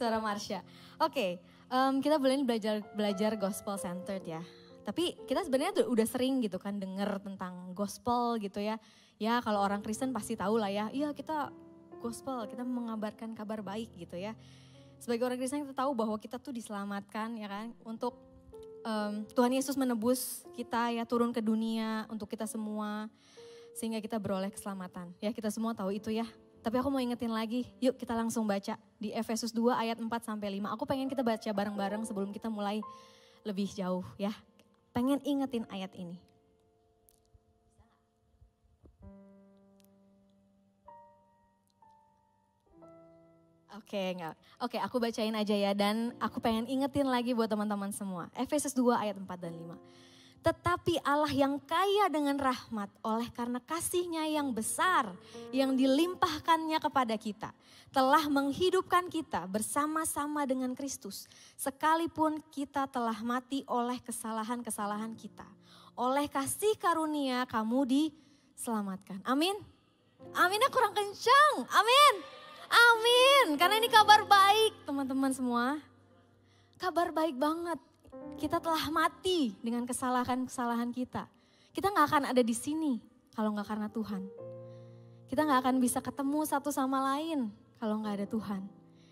Suara Marsha. Oke, um, kita boleh belajar belajar gospel centered ya. Tapi kita sebenarnya udah sering gitu kan denger tentang gospel gitu ya. Ya kalau orang Kristen pasti tahu lah ya. Iya kita gospel, kita mengabarkan kabar baik gitu ya. Sebagai orang Kristen kita tahu bahwa kita tuh diselamatkan ya kan untuk um, Tuhan Yesus menebus kita ya turun ke dunia untuk kita semua sehingga kita beroleh keselamatan. Ya kita semua tahu itu ya. Tapi aku mau ingetin lagi, yuk kita langsung baca di Efesus 2 ayat 4 sampai 5. Aku pengen kita baca bareng-bareng sebelum kita mulai lebih jauh ya. Pengen ingetin ayat ini. Oke, enggak. Oke, aku bacain aja ya dan aku pengen ingetin lagi buat teman-teman semua. Efesus 2 ayat 4 dan 5. Tetapi Allah yang kaya dengan rahmat oleh karena kasihnya yang besar yang dilimpahkannya kepada kita. Telah menghidupkan kita bersama-sama dengan Kristus. Sekalipun kita telah mati oleh kesalahan-kesalahan kita. Oleh kasih karunia kamu diselamatkan. Amin. Aminnya kurang kencang. Amin. Amin. Karena ini kabar baik teman-teman semua. Kabar baik banget. Kita telah mati dengan kesalahan-kesalahan kita. Kita nggak akan ada di sini kalau nggak karena Tuhan. Kita nggak akan bisa ketemu satu sama lain kalau nggak ada Tuhan.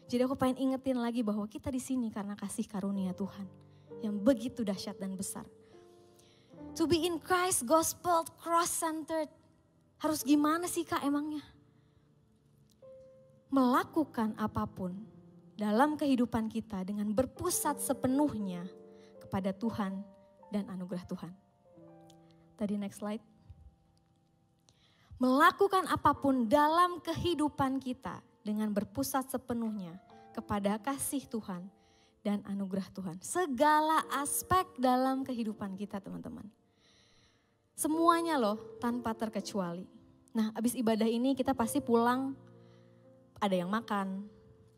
Jadi aku pengen ingetin lagi bahwa kita di sini karena kasih karunia Tuhan yang begitu dahsyat dan besar. To be in Christ, gospel, cross-centered. Harus gimana sih kak emangnya? melakukan apa pun dalam kehidupan kita dengan berpusat sepenuhnya kepada Tuhan dan anugerah Tuhan. Tadi next slide. Melakukan apa pun dalam kehidupan kita dengan berpusat sepenuhnya kepada kasih Tuhan dan anugerah Tuhan. Segala aspek dalam kehidupan kita teman-teman. Semuanya loh tanpa terkecuali. Nah abis ibadah ini kita pasti pulang ada yang makan,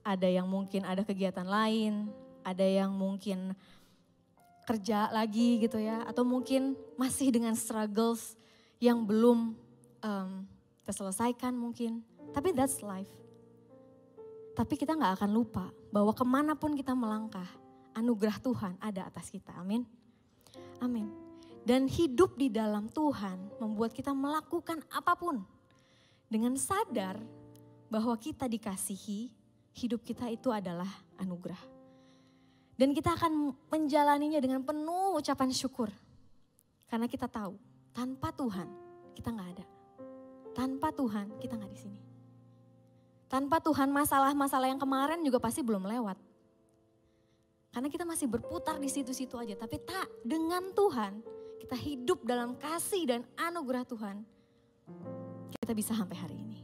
ada yang mungkin ada kegiatan lain, ada yang mungkin kerja lagi gitu ya, atau mungkin masih dengan struggles yang belum um, terselesaikan mungkin. Tapi that's life. Tapi kita nggak akan lupa bahwa ke mana pun kita melangkah, anugerah Tuhan ada atas kita. Amin. Amin. Dan hidup di dalam Tuhan membuat kita melakukan apa pun dengan sadar bahwa kita dikasihi, hidup kita itu adalah anugerah. Dan kita akan menjalaninya dengan penuh ucapan syukur. Karena kita tahu, tanpa Tuhan kita nggak ada. Tanpa Tuhan kita nggak di sini. Tanpa Tuhan masalah-masalah yang kemarin juga pasti belum lewat. Karena kita masih berputar di situ-situ aja. Tapi tak dengan Tuhan kita hidup dalam kasih dan anugerah Tuhan. Kita bisa sampai hari ini.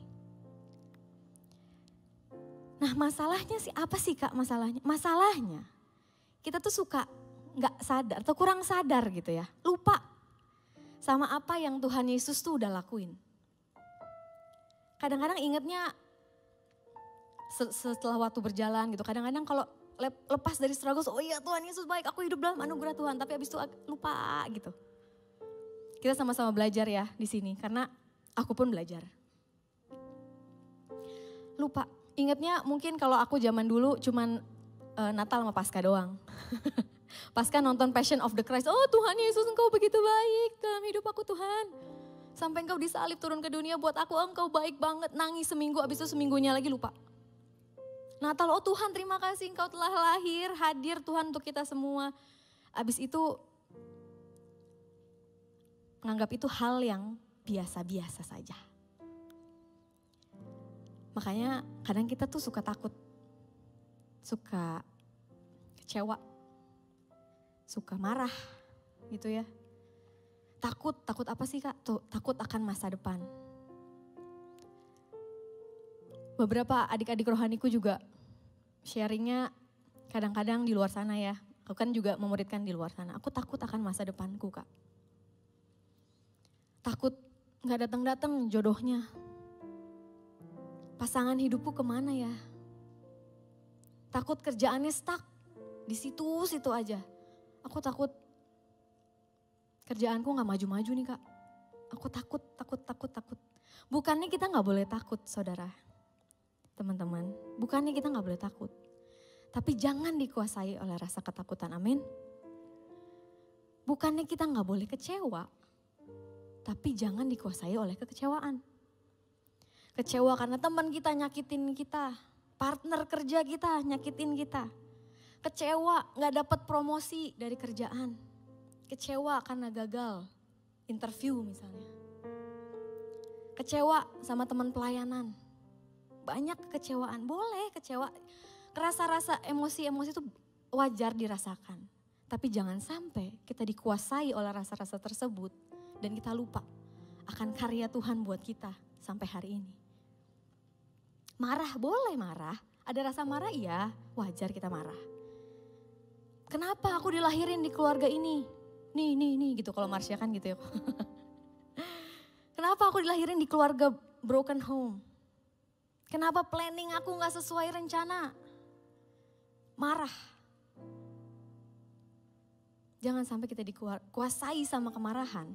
Nah masalahnya sih apa sih kak masalahnya? Masalahnya kita tuh suka nggak sadar atau kurang sadar gitu ya. Lupa sama apa yang Tuhan Yesus tuh udah lakuin. Kadang-kadang ingetnya setelah waktu berjalan gitu. Kadang-kadang kalau lepas dari struggle, oh iya Tuhan Yesus baik, aku hidup dalam anugerah Tuhan. Tapi abis itu lupa gitu. Kita sama-sama belajar ya di sini karena aku pun belajar. Lupa ingetnya mungkin kalau aku zaman dulu cuman uh, Natal sama Paskah doang. Paskah nonton Passion of the Christ, oh Tuhan Yesus engkau begitu baik dalam hidup aku Tuhan. Sampai engkau disalib turun ke dunia buat aku, oh, engkau baik banget, nangis seminggu, abis itu seminggunya lagi lupa. Natal, oh Tuhan terima kasih engkau telah lahir, hadir Tuhan untuk kita semua. Abis itu menganggap itu hal yang biasa-biasa saja. Makanya kadang kita tuh suka takut, suka kecewa, suka marah gitu ya. Takut, takut apa sih kak? Tuh, takut akan masa depan. Beberapa adik-adik rohaniku juga sharingnya kadang-kadang di luar sana ya. Aku kan juga memuridkan di luar sana. Aku takut akan masa depanku kak. Takut nggak datang-datang jodohnya, pasangan hidupku ke mana ya? Takut kerjaannya stuck di situ-situ aja. Aku takut kerjaanku gak maju-maju nih kak. Aku takut, takut, takut, takut. Bukannya kita gak boleh takut saudara. Teman-teman, bukannya kita gak boleh takut. Tapi jangan dikuasai oleh rasa ketakutan, amin. Bukannya kita nggak boleh kecewa, tapi jangan dikuasai oleh kekecewaan. Kecewa karena teman kita nyakitin kita, partner kerja kita nyakitin kita. Kecewa nggak dapat promosi dari kerjaan. Kecewa karena gagal interview misalnya. Kecewa sama teman pelayanan. Banyak kekecewaan, boleh kecewa. Rasa-rasa emosi-emosi itu wajar dirasakan. Tapi jangan sampai kita dikuasai oleh rasa-rasa tersebut dan kita lupa akan karya Tuhan buat kita sampai hari ini. Marah boleh marah, ada rasa marah iya, wajar kita marah. Kenapa aku dilahirin di keluarga ini? Nih, nih, nih gitu kalau Marsha kan gitu ya. Kenapa aku dilahirin di keluarga broken home? Kenapa planning aku gak sesuai rencana? Marah. Jangan sampai kita dikuasai sama kemarahan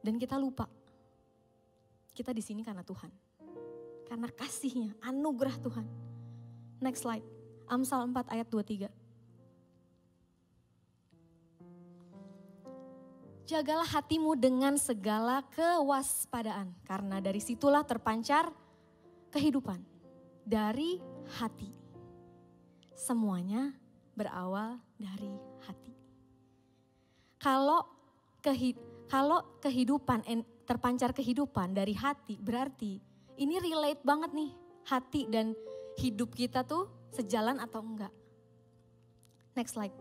dan kita lupa. Kita di sini karena Tuhan. Karena kasihnya, anugerah Tuhan. Next slide. Amsal 4 ayat 23. Jagalah hatimu dengan segala kewaspadaan, karena dari situlah terpancar kehidupan. Dari hati. Semuanya berawal dari hati. Kalau kalau kehidupan terpancar kehidupan dari hati, berarti ini relate banget nih hati dan hidup kita tuh sejalan atau enggak. Next slide.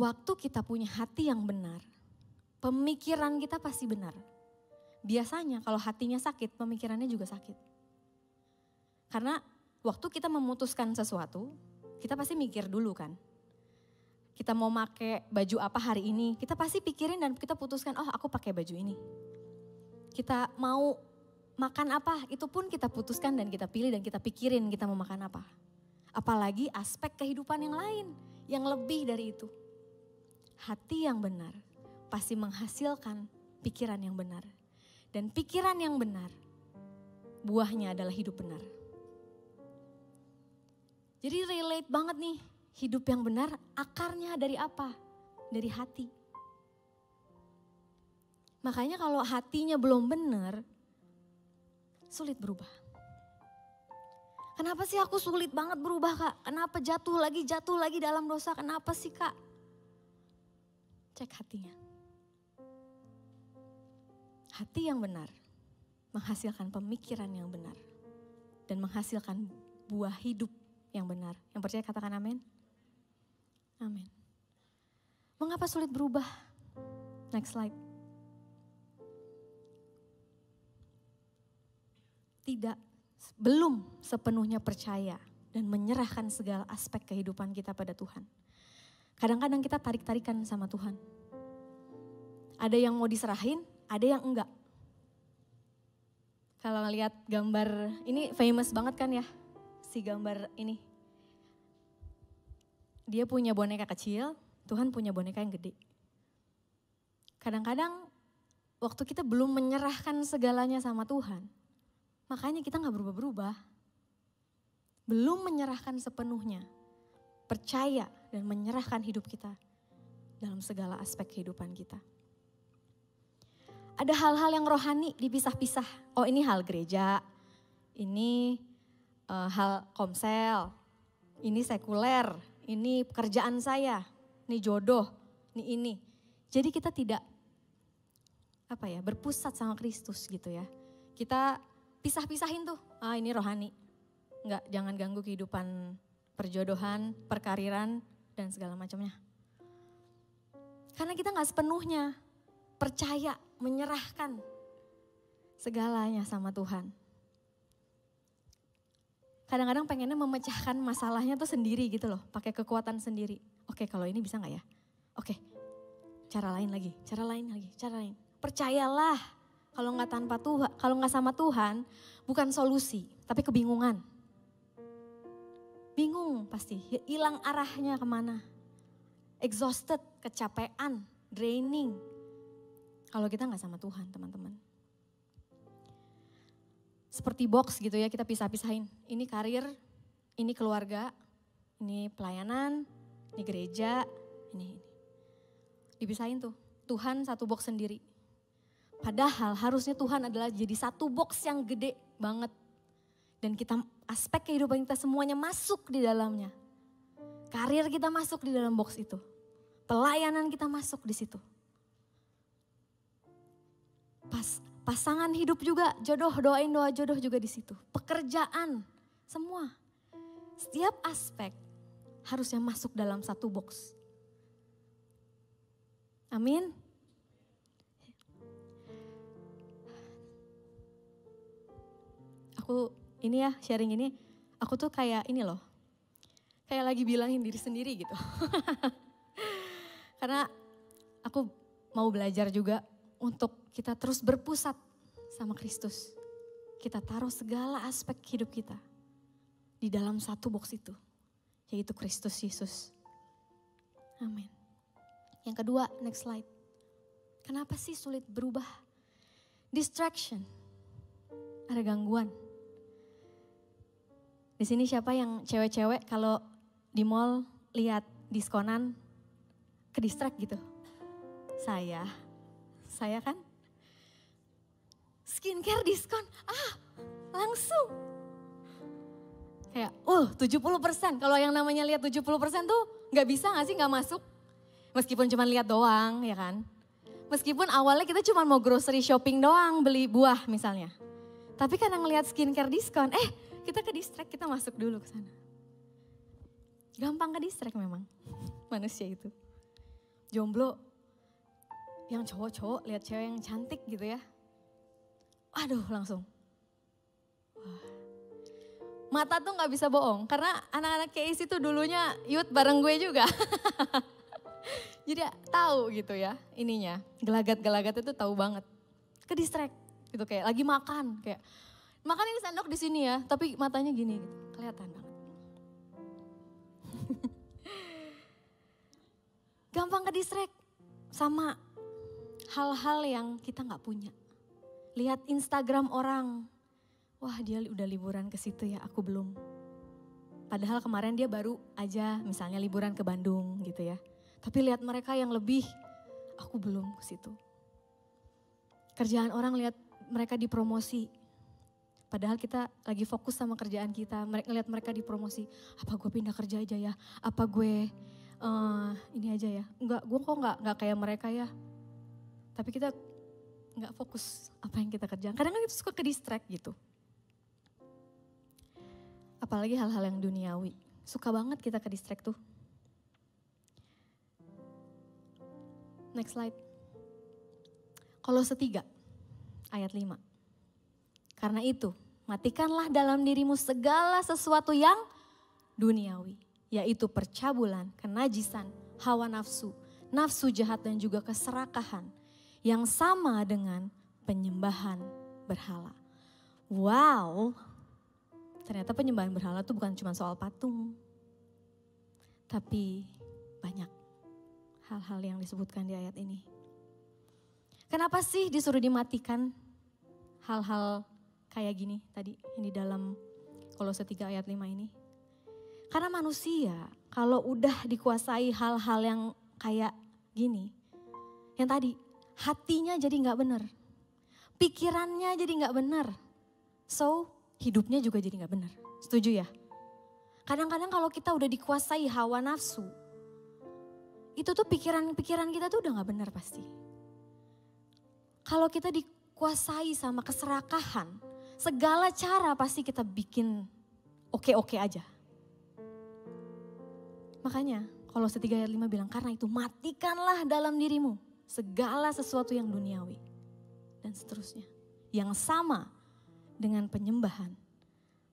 Waktu kita punya hati yang benar, pemikiran kita pasti benar. Biasanya kalau hatinya sakit, pemikirannya juga sakit. Karena waktu kita memutuskan sesuatu, kita pasti mikir dulu kan. Kita mau pakai baju apa hari ini, kita pasti pikirin dan kita putuskan, oh aku pakai baju ini. Kita mau makan apa, itu pun kita putuskan dan kita pilih dan kita pikirin kita mau makan apa. Apalagi aspek kehidupan yang lain, yang lebih dari itu hati yang benar pasti menghasilkan pikiran yang benar. Dan pikiran yang benar, buahnya adalah hidup benar. Jadi relate banget nih, hidup yang benar akarnya dari apa? Dari hati. Makanya kalau hatinya belum benar, sulit berubah. Kenapa sih aku sulit banget berubah kak? Kenapa jatuh lagi, jatuh lagi dalam dosa? Kenapa sih kak? Cek hatinya. Hati yang benar menghasilkan pemikiran yang benar dan menghasilkan buah hidup yang benar. Yang percaya katakan amin. Amin. Mengapa sulit berubah? Next slide. Tidak, belum sepenuhnya percaya dan menyerahkan segala aspek kehidupan kita pada Tuhan. Kadang-kadang kita tarik-tarikan sama Tuhan. Ada yang mau diserahin, ada yang enggak. Kalau ngeliat gambar, ini famous banget kan ya, si gambar ini. Dia punya boneka kecil, Tuhan punya boneka yang gede. Kadang-kadang waktu kita belum menyerahkan segalanya sama Tuhan, makanya kita nggak berubah-berubah. Belum menyerahkan sepenuhnya, percaya dan menyerahkan hidup kita dalam segala aspek kehidupan kita. Ada hal-hal yang rohani dipisah-pisah. Oh ini hal gereja, ini uh, hal komsel, ini sekuler, ini pekerjaan saya, ini jodoh, ini ini. Jadi kita tidak apa ya berpusat sama Kristus gitu ya. Kita pisah-pisahin tuh. Ah ini rohani. Enggak, jangan ganggu kehidupan perjodohan, perkariran, dan segala macamnya. Karena kita nggak sepenuhnya percaya, menyerahkan segalanya sama Tuhan. Kadang-kadang pengennya memecahkan masalahnya tuh sendiri gitu loh, pakai kekuatan sendiri. Oke kalau ini bisa nggak ya? Oke, cara lain lagi, cara lain lagi, cara lain. Percayalah, kalau nggak tanpa Tuhan, kalau nggak sama Tuhan, bukan solusi, tapi kebingungan. Bingung pasti, hilang arahnya ke mana. Exhausted, kecapean, draining. Kalau kita nggak sama Tuhan teman-teman. Seperti box gitu ya kita pisah-pisahin. Ini karir, ini keluarga, ini pelayanan, ini gereja, ini ini. Dipisahin tuh. Tuhan satu box sendiri. Padahal harusnya Tuhan adalah jadi satu box yang gede banget. Dan kita aspek kehidupan kita semuanya masuk di dalamnya. Karir kita masuk di dalam box itu. Pelayanan kita masuk di situ. Pas pasangan hidup juga, jodoh doain doa jodoh juga di situ. Pekerjaan, semua. Setiap aspek harusnya masuk dalam satu box. Amin. Aku ini ya sharing ini, aku tuh kayak ini loh. Kayak lagi bilangin diri sendiri gitu. Karena aku mau belajar juga untuk kita terus berpusat sama Kristus. Kita taruh segala aspek hidup kita di dalam satu box itu, yaitu Kristus Yesus. Amin. Yang kedua, next slide. Kenapa sih sulit berubah? Distraction. Ada gangguan. Di sini siapa yang cewek-cewek kalau di mall lihat diskonan ke distract gitu? Saya. Saya kan? Skincare diskon. Ah, langsung. Kayak, uh 70%. Kalau yang namanya lihat 70% tuh nggak bisa nggak sih nggak masuk? Meskipun cuma lihat doang, ya kan? Meskipun awalnya kita cuma mau grocery shopping doang, beli buah misalnya. Tapi karena ngelihat skincare diskon, eh kita ke distract, kita masuk dulu ke sana. Gampang ke distract memang manusia itu. Jomblo yang cowok-cowok lihat cewek yang cantik gitu ya. Waduh langsung. Mata tuh nggak bisa bohong karena anak-anak KIS itu dulunya youth bareng gue juga. Jadi tahu gitu ya ininya. Gelagat-gelagat itu tahu banget. Ke distract gitu kayak lagi makan kayak makan ini sendok di sini ya, tapi matanya gini gitu. Kelihatan banget. Gampang ke distract sama hal-hal yang kita nggak punya. Lihat Instagram orang, wah dia udah liburan ke situ ya, aku belum. Padahal kemarin dia baru aja misalnya liburan ke Bandung gitu ya. Tapi lihat mereka yang lebih, aku belum ke situ. Kerjaan orang lihat mereka dipromosi. Padahal kita lagi fokus sama kerjaan kita. Mereka lihat mereka dipromosi. Apa gue pindah kerja aja ya? Apa gue uh, ini aja ya? Enggak, gue kok enggak enggak kayak mereka ya. Tapi kita enggak fokus apa yang kita kerjakan. Kadang kan kita suka ke distract gitu. Apalagi hal-hal yang duniawi. Suka banget kita ke distract tuh. Next slide. Kalau setiga, ayat 5. Karena itu, matikanlah dalam dirimu segala sesuatu yang duniawi. Yaitu percabulan, kenajisan, hawa nafsu, nafsu jahat dan juga keserakahan. Yang sama dengan penyembahan berhala. Wow, ternyata penyembahan berhala itu bukan cuma soal patung. Tapi banyak hal-hal yang disebutkan di ayat ini. Kenapa sih disuruh dimatikan hal-hal kayak gini tadi yang di dalam Kolose 3 ayat 5 ini? Karena manusia kalau udah dikuasai hal-hal yang kayak gini, yang tadi hatinya jadi nggak benar, pikirannya jadi nggak benar, so hidupnya juga jadi nggak benar. Setuju ya? Kadang-kadang kalau kita udah dikuasai hawa nafsu, itu tuh pikiran-pikiran kita tuh udah gak benar pasti. Kalau kita dikuasai sama keserakahan, segala cara pasti kita bikin oke-oke aja. Makanya kalau setiga ayat lima bilang, karena itu matikanlah dalam dirimu segala sesuatu yang duniawi. Dan seterusnya. Yang sama dengan penyembahan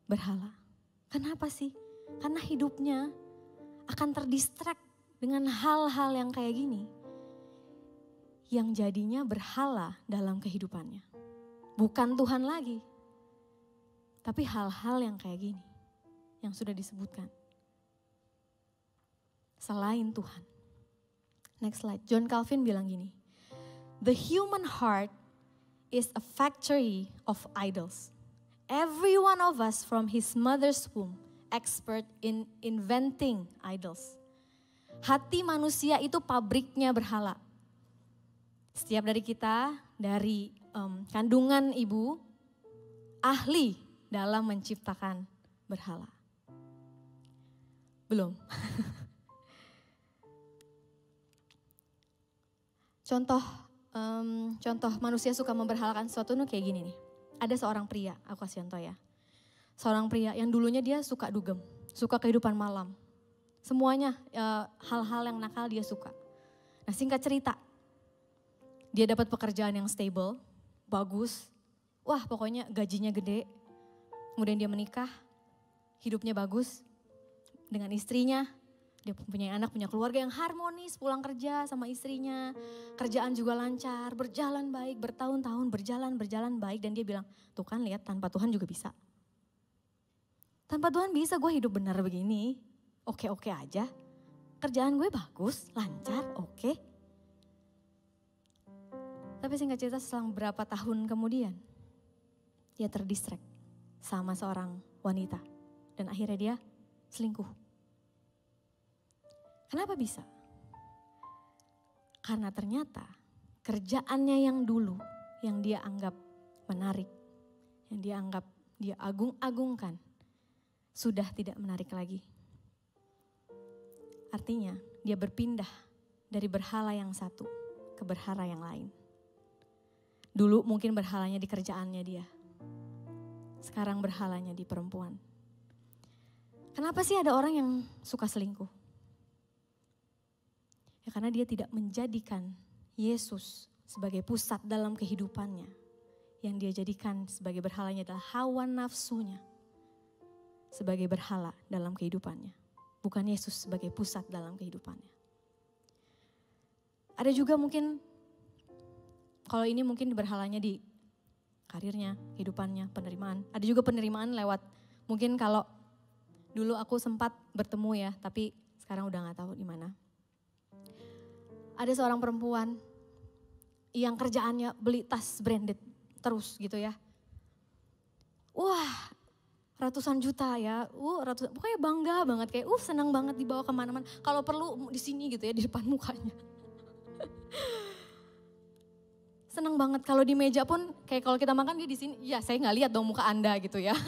berhala. Kenapa sih? Karena hidupnya akan terdistract dengan hal-hal yang kayak gini, yang jadinya berhala dalam kehidupannya. Bukan Tuhan lagi, tapi hal-hal yang kayak gini, yang sudah disebutkan. Selain Tuhan. Next slide, John Calvin bilang gini, The human heart is a factory of idols. Every one of us from his mother's womb expert in inventing idols. Hati manusia itu pabriknya berhala. Setiap dari kita, dari um, kandungan ibu, ahli dalam menciptakan berhala. Belum. contoh um, contoh manusia suka memberhalakan sesuatu itu kayak gini nih. Ada seorang pria, aku kasih contoh ya. Seorang pria yang dulunya dia suka dugem, suka kehidupan malam. Semuanya hal e, hal-hal yang nakal dia suka. Nah singkat cerita, dia dapat pekerjaan yang stable, bagus. Wah pokoknya gajinya gede. Kemudian dia menikah, hidupnya bagus dengan istrinya, dia punya anak, punya keluarga yang harmonis, pulang kerja sama istrinya. Kerjaan juga lancar, berjalan baik, bertahun-tahun berjalan, berjalan baik. Dan dia bilang, tuh kan lihat tanpa Tuhan juga bisa. Tanpa Tuhan bisa gue hidup benar begini. Oke-oke aja. Kerjaan gue bagus, lancar, oke. Tapi singkat cerita selang beberapa tahun kemudian, dia terdistrek sama seorang wanita. Dan akhirnya dia selingkuh Kenapa bisa? Karena ternyata kerjaannya yang dulu, yang dia anggap menarik, yang dia anggap dia agung-agungkan, sudah tidak menarik lagi. Artinya dia berpindah dari berhala yang satu ke berhala yang lain. Dulu mungkin berhalanya di kerjaannya dia. Sekarang berhalanya di perempuan. Kenapa sih ada orang yang suka selingkuh? Ya karena dia tidak menjadikan Yesus sebagai pusat dalam kehidupannya. Yang dia jadikan sebagai berhalanya adalah hawa nafsunya. Sebagai berhala dalam kehidupannya. Bukan Yesus sebagai pusat dalam kehidupannya. Ada juga mungkin, kalau ini mungkin berhalanya di karirnya, kehidupannya, penerimaan. Ada juga penerimaan lewat, mungkin kalau dulu aku sempat bertemu ya, tapi sekarang udah gak tahu di mana ada seorang perempuan yang kerjaannya beli tas branded terus gitu ya. Wah ratusan juta ya, uh ratusan, pokoknya bangga banget kayak uh senang banget dibawa ke mana-mana. Kalau perlu di sini gitu ya di depan mukanya. senang banget kalau di meja pun kayak kalau kita makan dia di sini, ya saya nggak lihat dong muka anda gitu ya.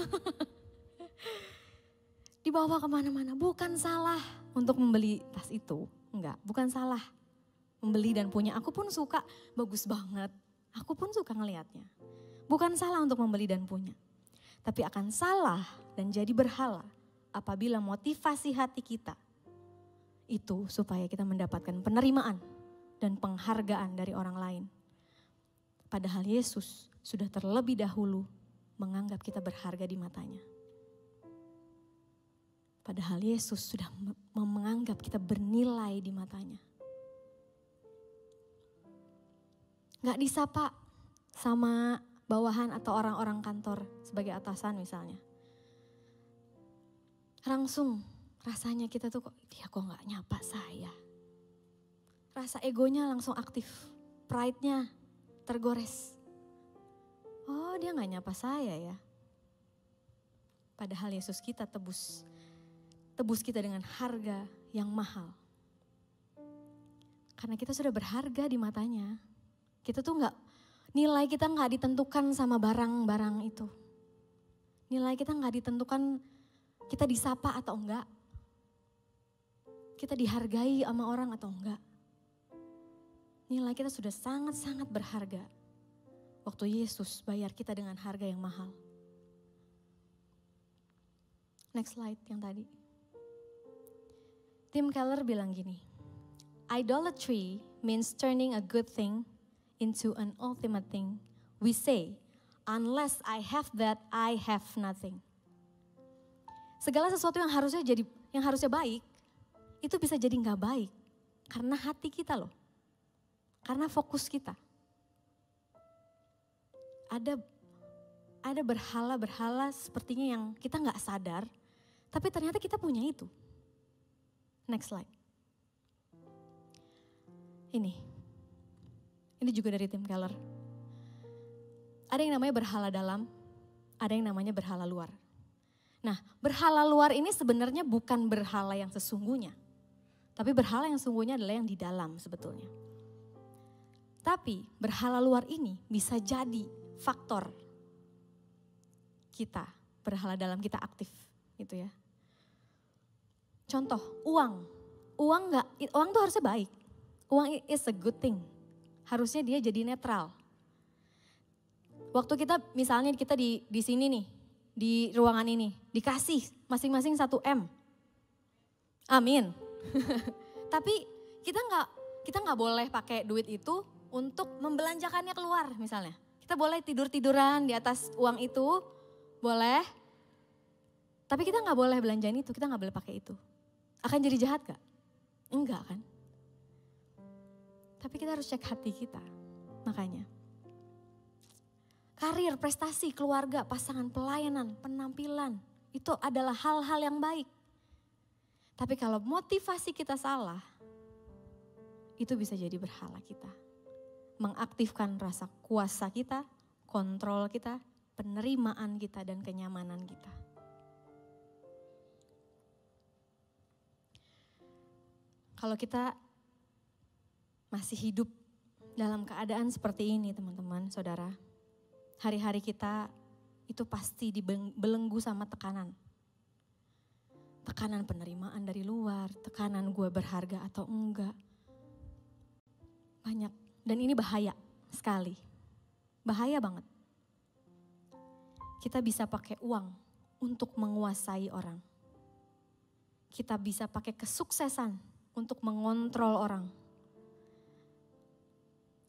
dibawa ke mana-mana, bukan salah untuk membeli tas itu, enggak, bukan salah membeli dan punya. Aku pun suka, bagus banget. Aku pun suka ngelihatnya. Bukan salah untuk membeli dan punya. Tapi akan salah dan jadi berhala apabila motivasi hati kita itu supaya kita mendapatkan penerimaan dan penghargaan dari orang lain. Padahal Yesus sudah terlebih dahulu menganggap kita berharga di matanya. Padahal Yesus sudah menganggap kita bernilai di matanya. nggak disapa sama bawahan atau orang-orang kantor sebagai atasan misalnya. Langsung rasanya kita tuh kok dia kok nggak nyapa saya. Rasa egonya langsung aktif, pride-nya tergores. Oh dia nggak nyapa saya ya. Padahal Yesus kita tebus, tebus kita dengan harga yang mahal. Karena kita sudah berharga di matanya. Kita tuh nggak nilai kita nggak ditentukan sama barang-barang itu. Nilai kita nggak ditentukan kita disapa atau enggak. Kita dihargai sama orang atau enggak. Nilai kita sudah sangat-sangat berharga. Waktu Yesus bayar kita dengan harga yang mahal. Next slide yang tadi. Tim Keller bilang gini, idolatry means turning a good thing into an ultimate thing, we say, unless I have that, I have nothing. Segala sesuatu yang harusnya jadi yang harusnya baik, itu bisa jadi nggak baik karena hati kita loh, karena fokus kita. Ada ada berhala-berhala sepertinya yang kita nggak sadar, tapi ternyata kita punya itu. Next slide. Ini. Ini juga dari tim Keller. Ada yang namanya berhala dalam, ada yang namanya berhala luar. Nah, berhala luar ini sebenarnya bukan berhala yang sesungguhnya. Tapi berhala yang sesungguhnya adalah yang di dalam sebetulnya. Tapi berhala luar ini bisa jadi faktor kita, berhala dalam kita aktif gitu ya. Contoh, uang. Uang nggak, uang tuh harusnya baik. Uang is a good thing. Harusnya dia jadi netral. Waktu kita misalnya kita di di sini nih, di ruangan ini, dikasih masing-masing satu M. Amin. Tapi kita nggak kita nggak boleh pakai duit itu untuk membelanjakannya keluar misalnya. Kita boleh tidur-tiduran di atas uang itu, boleh. Tapi kita nggak boleh belanjain itu, kita nggak boleh pakai itu. Akan jadi jahat gak? Enggak kan? Tapi kita harus cek hati kita. Makanya. Karir, prestasi, keluarga, pasangan, pelayanan, penampilan. Itu adalah hal-hal yang baik. Tapi kalau motivasi kita salah, itu bisa jadi berhala kita mengaktifkan rasa kuasa kita, kontrol kita, penerimaan kita, dan kenyamanan kita. Kalau kita masih hidup dalam keadaan seperti ini, teman-teman, saudara, hari-hari kita itu pasti dibelenggu sama tekanan. Tekanan penerimaan dari luar, tekanan gue berharga atau enggak. Banyak dan ini bahaya sekali. Bahaya banget. Kita bisa pakai uang untuk menguasai orang. Kita bisa pakai kesuksesan untuk mengontrol orang.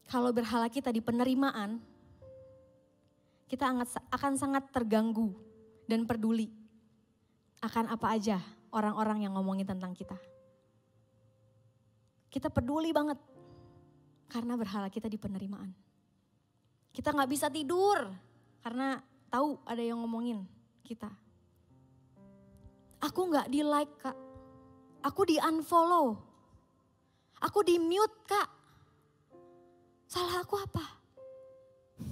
Kalau berhala kita di penerimaan, kita akan sangat terganggu dan peduli akan apa aja orang-orang yang ngomongin tentang kita. Kita peduli banget karena berhala kita di penerimaan. Kita nggak bisa tidur karena tahu ada yang ngomongin kita. Aku nggak di like kak, aku di unfollow, aku di mute kak. Salah aku apa?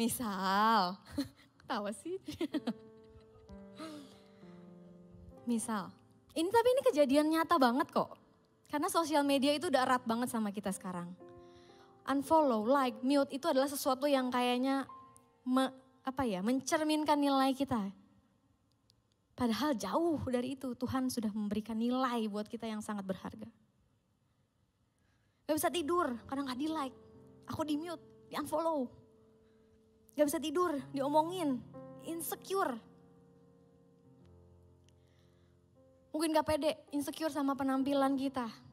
Misal, ketawa sih. Misal, ini tapi ini kejadian nyata banget kok. Karena sosial media itu udah erat banget sama kita sekarang. Unfollow, like, mute itu adalah sesuatu yang kayaknya me, apa ya, mencerminkan nilai kita. Padahal jauh dari itu Tuhan sudah memberikan nilai buat kita yang sangat berharga. Gak bisa tidur karena gak di like. Aku di mute, di unfollow. Gak bisa tidur, diomongin, insecure. Mungkin gak pede, insecure sama penampilan kita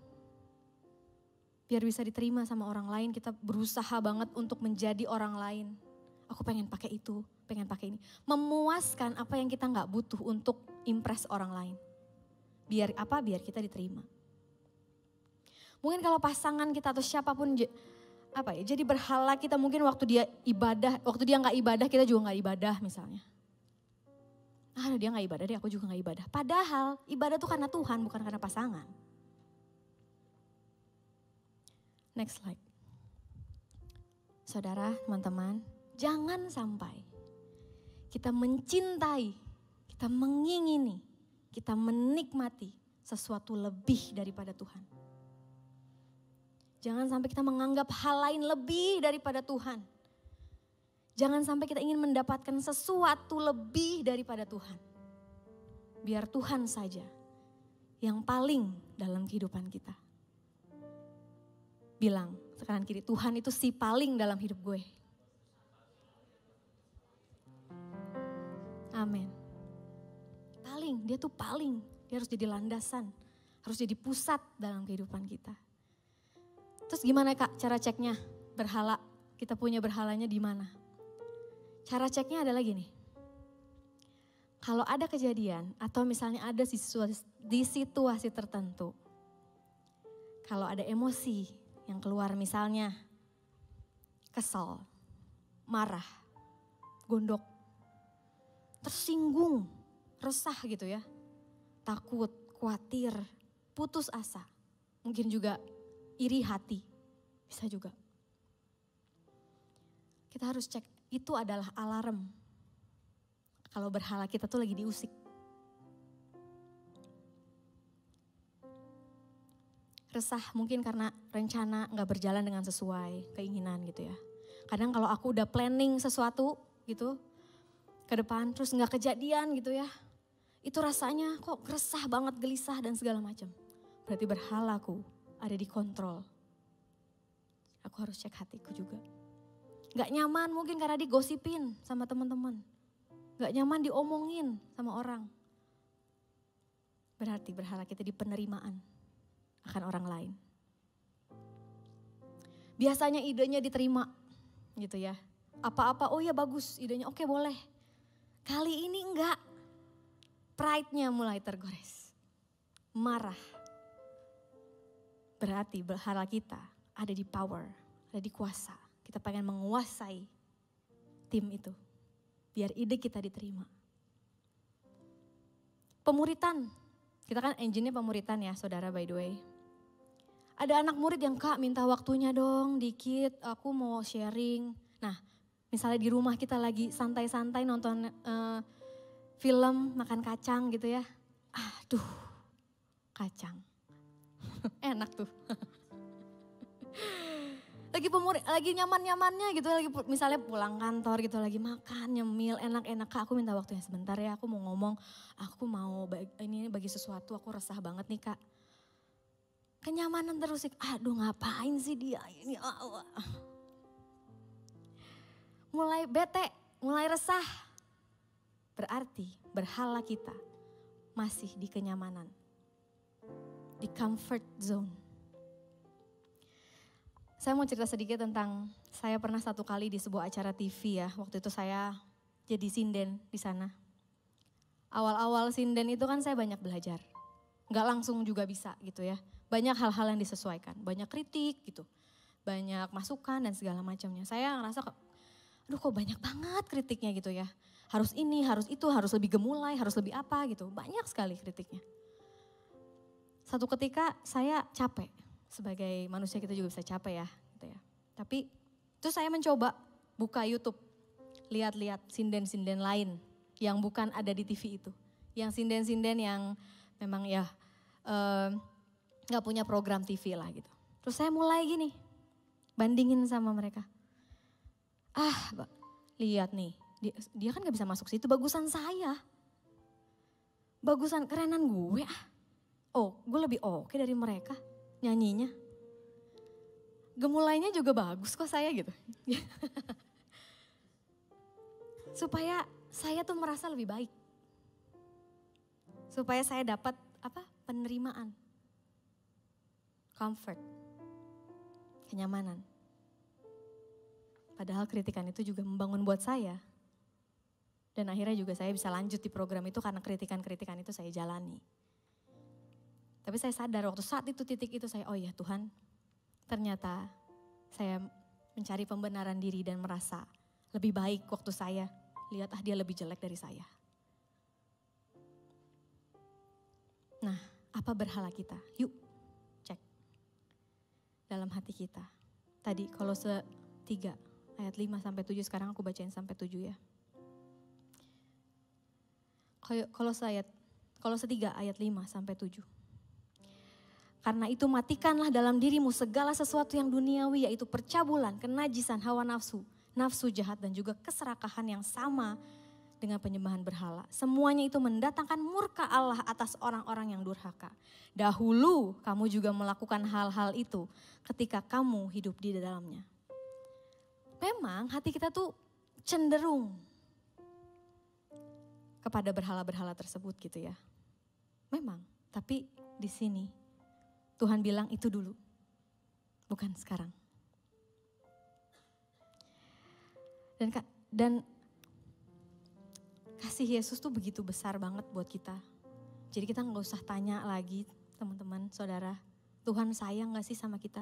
biar bisa diterima sama orang lain, kita berusaha banget untuk menjadi orang lain. Aku pengen pakai itu, pengen pakai ini. Memuaskan apa yang kita nggak butuh untuk impress orang lain. Biar apa? Biar kita diterima. Mungkin kalau pasangan kita atau siapa pun apa ya jadi berhala kita mungkin waktu dia ibadah waktu dia nggak ibadah kita juga nggak ibadah misalnya ah dia nggak ibadah deh aku juga nggak ibadah padahal ibadah tuh karena Tuhan bukan karena pasangan Next slide. Saudara, teman-teman, jangan sampai kita mencintai, kita mengingini, kita menikmati sesuatu lebih daripada Tuhan. Jangan sampai kita menganggap hal lain lebih daripada Tuhan. Jangan sampai kita ingin mendapatkan sesuatu lebih daripada Tuhan. Biar Tuhan saja yang paling dalam kehidupan kita bilang sekarang kiri, Tuhan itu si paling dalam hidup gue. Amin. Paling, dia tuh paling. Dia harus jadi landasan, harus jadi pusat dalam kehidupan kita. Terus gimana kak cara ceknya berhala? Kita punya berhalanya di mana? Cara ceknya adalah gini. Kalau ada kejadian atau misalnya ada di situasi tertentu, kalau ada emosi, yang keluar misalnya kesel, marah, gondok, tersinggung, resah gitu ya, takut, khawatir, putus asa, mungkin juga iri hati, bisa juga. Kita harus cek, itu adalah alarm. kalau berhala kita tuh lagi diusik. Resah mungkin karena rencana nggak berjalan dengan sesuai keinginan gitu ya. Kadang kalau aku udah planning sesuatu gitu ke depan terus nggak kejadian gitu ya. Itu rasanya kok resah banget, gelisah dan segala macam. Berarti berhalaku ada di kontrol. Aku harus cek hatiku juga. Gak nyaman mungkin karena digosipin sama teman-teman. Gak nyaman diomongin sama orang. Berarti berhala kita di penerimaan akan orang lain. Biasanya idenya diterima gitu ya. Apa-apa, oh ya bagus idenya, oke boleh. Kali ini enggak. Pride-nya mulai tergores. Marah. Berarti berhala kita ada di power, ada di kuasa. Kita pengen menguasai tim itu. Biar ide kita diterima. Pemuritan. Kita kan engine-nya pemuritan ya saudara by the way. Ada anak murid yang kak minta waktunya dong dikit, aku mau sharing. Nah misalnya di rumah kita lagi santai-santai nonton uh, film, makan kacang gitu ya. Aduh kacang. Enak tuh. lagi pemuri, lagi nyaman-nyamannya gitu, lagi misalnya pulang kantor gitu, lagi makan, nyemil, enak-enak. Kak aku minta waktunya sebentar ya, aku mau ngomong, aku mau bagi, ini bagi sesuatu, aku resah banget nih kak. Kenyamanan terus, aduh ngapain sih dia ini. Mulai bete, mulai resah. Berarti berhala kita masih di kenyamanan. Di comfort zone saya mau cerita sedikit tentang saya pernah satu kali di sebuah acara TV ya. Waktu itu saya jadi sinden di sana. Awal-awal sinden itu kan saya banyak belajar. Nggak langsung juga bisa gitu ya. Banyak hal-hal yang disesuaikan. Banyak kritik gitu. Banyak masukan dan segala macamnya. Saya ngerasa aduh kok banyak banget kritiknya gitu ya. Harus ini, harus itu, harus lebih gemulai, harus lebih apa gitu. Banyak sekali kritiknya. Satu ketika saya capek sebagai manusia kita juga bisa capek ya, gitu ya. Tapi itu saya mencoba buka YouTube, lihat-lihat sinden-sinden lain yang bukan ada di TV itu, yang sinden-sinden yang memang ya nggak punya program TV lah gitu. Terus saya mulai gini, bandingin sama mereka. Ah, lihat nih, dia, dia kan nggak bisa masuk situ, bagusan saya. Bagusan kerenan gue ah. Oh, gue lebih oke dari mereka nyanyinya. Gemulainya juga bagus kok saya gitu. Supaya saya tuh merasa lebih baik. Supaya saya dapat apa? Penerimaan. Comfort. Kenyamanan. Padahal kritikan itu juga membangun buat saya. Dan akhirnya juga saya bisa lanjut di program itu karena kritikan-kritikan itu saya jalani. Tapi saya sadar waktu saat itu titik itu saya, oh ya Tuhan, ternyata saya mencari pembenaran diri dan merasa lebih baik waktu saya lihat ah dia lebih jelek dari saya. Nah, apa berhala kita? Yuk. Dalam hati kita. Tadi kalau se 3 ayat 5 sampai 7 sekarang aku bacain sampai 7 ya. Kalau saya kalau setiga ayat 5 sampai 7. Karena itu matikanlah dalam dirimu segala sesuatu yang duniawi yaitu percabulan, kenajisan, hawa nafsu, nafsu jahat dan juga keserakahan yang sama dengan penyembahan berhala. Semuanya itu mendatangkan murka Allah atas orang-orang yang durhaka. Dahulu kamu juga melakukan hal-hal itu ketika kamu hidup di dalamnya. Memang hati kita tuh cenderung kepada berhala-berhala tersebut gitu ya. Memang, tapi di sini Tuhan bilang itu dulu, bukan sekarang. Dan dan kasih Yesus tuh begitu besar banget buat kita. Jadi kita nggak usah tanya lagi teman-teman, saudara, Tuhan sayang gak sih sama kita?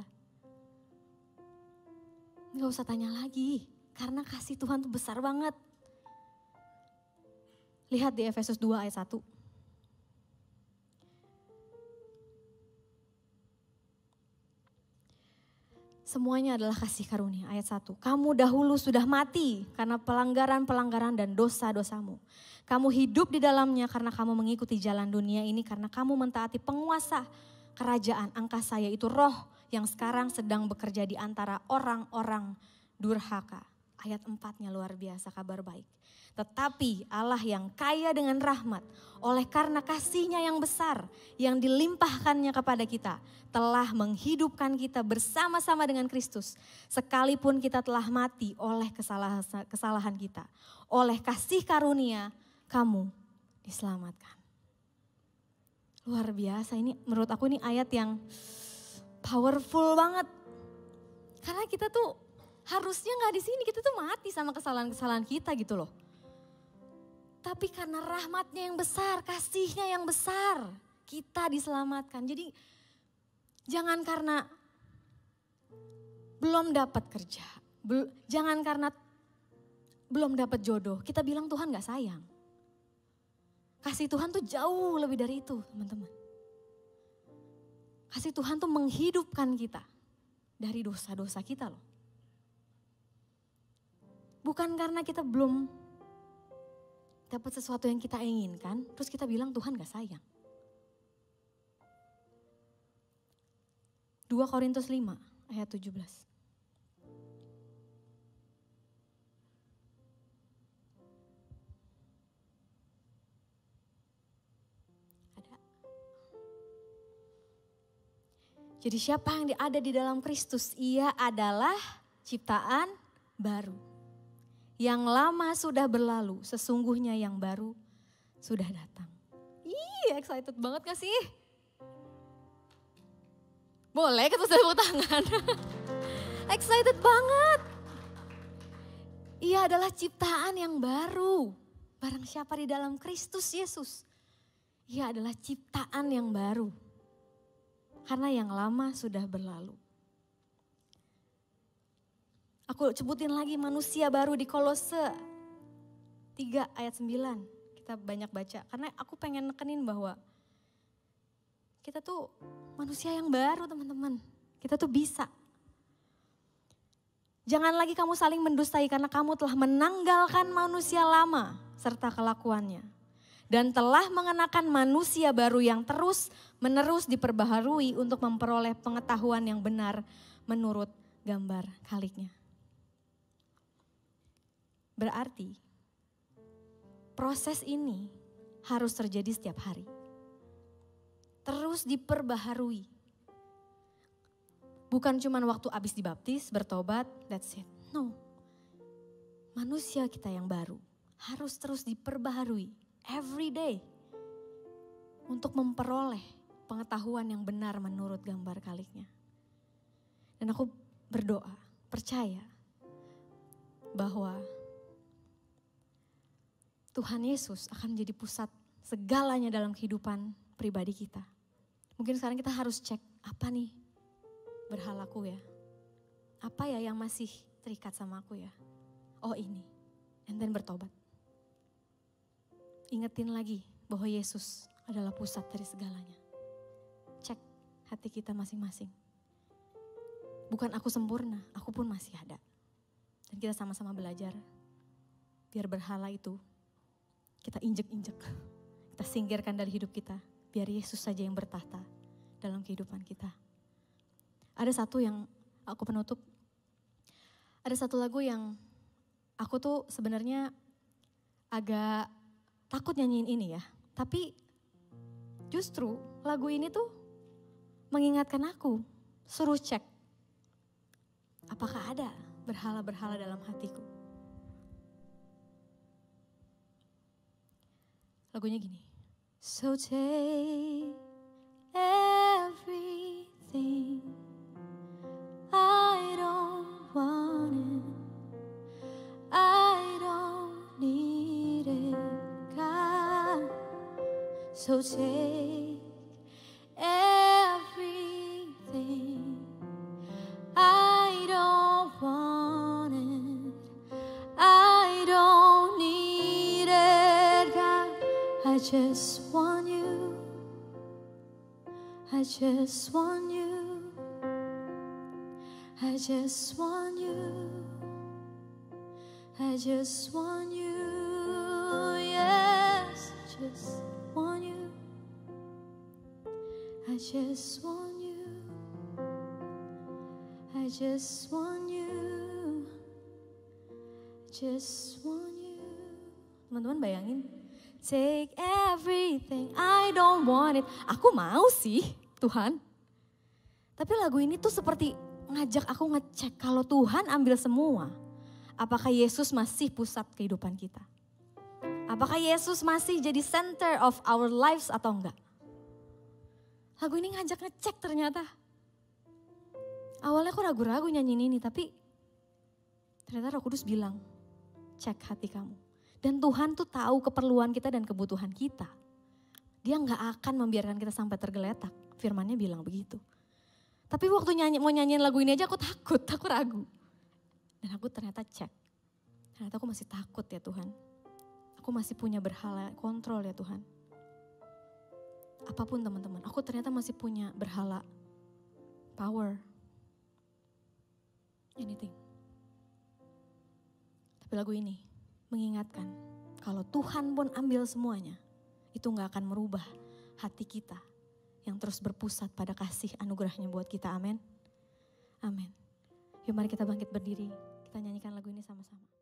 Nggak usah tanya lagi, karena kasih Tuhan tuh besar banget. Lihat di Efesus 2 ayat 1. Semuanya adalah kasih karunia. Ayat 1. Kamu dahulu sudah mati karena pelanggaran-pelanggaran dan dosa-dosamu. Kamu hidup di dalamnya karena kamu mengikuti jalan dunia ini karena kamu mentaati penguasa kerajaan angkasa yaitu roh yang sekarang sedang bekerja di antara orang-orang durhaka. Ayat empatnya luar biasa kabar baik. Tetapi Allah yang kaya dengan rahmat oleh karena kasihnya yang besar yang dilimpahkannya kepada kita telah menghidupkan kita bersama-sama dengan Kristus. Sekalipun kita telah mati oleh kesalahan, kesalahan kita. Oleh kasih karunia kamu diselamatkan. Luar biasa ini menurut aku ini ayat yang powerful banget. Karena kita tuh harusnya nggak di sini, kita tuh mati sama kesalahan-kesalahan kita gitu loh. Tapi karena rahmatnya yang besar, kasihnya yang besar, kita diselamatkan. Jadi jangan karena belum dapat kerja, jangan karena belum dapat jodoh, kita bilang Tuhan gak sayang. Kasih Tuhan tuh jauh lebih dari itu teman-teman. Kasih Tuhan tuh menghidupkan kita dari dosa-dosa kita loh. Bukan karena kita belum dapat sesuatu yang kita inginkan, terus kita bilang Tuhan gak sayang. 2 Korintus 5 ayat 17. Ada. Jadi siapa yang ada di dalam Kristus? Ia adalah ciptaan baru. Yang lama sudah berlalu, sesungguhnya yang baru sudah datang. Ih, excited banget gak sih? Boleh kita tepuk tangan. excited banget. Ia adalah ciptaan yang baru. Barang siapa di dalam Kristus Yesus. Ia adalah ciptaan yang baru. Karena yang lama sudah berlalu. Aku sebutin lagi manusia baru di Kolose 3 ayat 9. Kita banyak baca. Karena aku pengen nekenin bahwa kita tuh manusia yang baru teman-teman. Kita tuh bisa. Jangan lagi kamu saling mendustai karena kamu telah menanggalkan manusia lama serta kelakuannya. Dan telah mengenakan manusia baru yang terus menerus diperbaharui untuk memperoleh pengetahuan yang benar menurut gambar kaliknya. Berarti proses ini harus terjadi setiap hari. Terus diperbaharui. Bukan cuma waktu habis dibaptis, bertobat, that's it. No. Manusia kita yang baru harus terus diperbaharui every day untuk memperoleh pengetahuan yang benar menurut gambar kaliknya. Dan aku berdoa, percaya bahwa Tuhan Yesus akan menjadi pusat segalanya dalam kehidupan pribadi kita. Mungkin sekarang kita harus cek apa nih berhalaku ya. Apa ya yang masih terikat sama aku ya. Oh ini. And then bertobat. Ingetin lagi bahwa Yesus adalah pusat dari segalanya. Cek hati kita masing-masing. Bukan aku sempurna, aku pun masih ada. Dan kita sama-sama belajar. Biar berhala itu kita injek-injek, kita singkirkan dari hidup kita, biar Yesus saja yang bertahta dalam kehidupan kita. Ada satu yang aku penutup, ada satu lagu yang aku tuh sebenarnya agak takut nyanyiin ini ya, tapi justru lagu ini tuh mengingatkan aku, suruh cek apakah ada berhala-berhala dalam hatiku. Lagunya gini. So take everything. I don't want it. I don't need it, God. So take just want you. I just want you. I just want you. Yes, I just want you. I just want you. I just want you. Just want you. Teman-teman bayangin. Take everything, I don't want it. Aku mau sih, Tuhan. Tapi lagu ini tuh seperti ngajak aku ngecek kalau Tuhan ambil semua. Apakah Yesus masih pusat kehidupan kita? Apakah Yesus masih jadi center of our lives atau enggak? Lagu ini ngajak ngecek ternyata. Awalnya aku ragu-ragu nyanyiin ini tapi ternyata Roh Kudus bilang, cek hati kamu. Dan Tuhan tuh tahu keperluan kita dan kebutuhan kita. Dia nggak akan membiarkan kita sampai tergeletak. Firmannya bilang begitu. Tapi waktu nyanyi, mau nyanyiin lagu ini aja aku takut, aku ragu. Dan aku ternyata cek. Ternyata aku masih takut ya Tuhan. Aku masih punya berhala kontrol ya Tuhan. Apa pun teman-teman, aku ternyata masih punya berhala power. Anything. Tapi lagu ini mengingatkan kalau Tuhan pun ambil semuanya, itu nggak akan merubah hati kita yang terus berpusat pada kasih anugerahnya buat kita. Amin. Amin. Yuk mari kita bangkit berdiri. Kita nyanyikan lagu ini sama-sama.